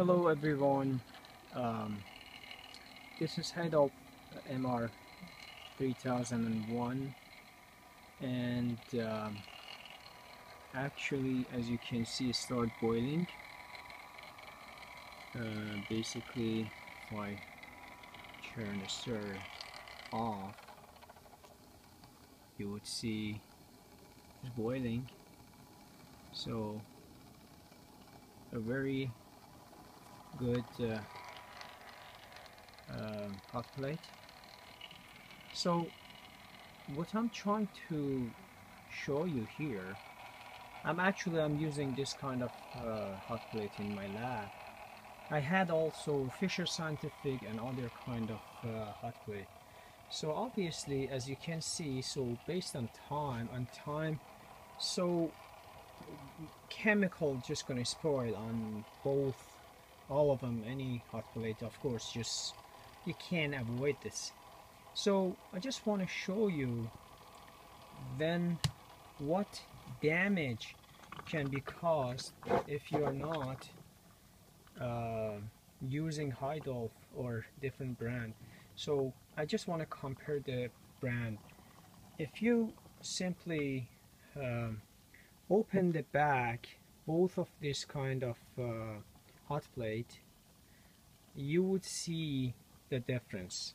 Hello everyone, um, this is Heidolph MR 3001 and um, actually as you can see it start boiling. Uh, basically if I turn the stir off you would see it's boiling. So a very good uh, uh, hot plate. So what I'm trying to show you here I'm actually I'm using this kind of uh, hot plate in my lab. I had also Fisher Scientific and other kind of uh, hot plate. So obviously as you can see so based on time on time so chemical just gonna spoil on both all of them any hot plate of course just you can't avoid this. So I just want to show you then what damage can be caused if you are not uh, using Heidolph or different brand. So I just want to compare the brand. If you simply um, open the back both of this kind of uh, hot plate you would see the difference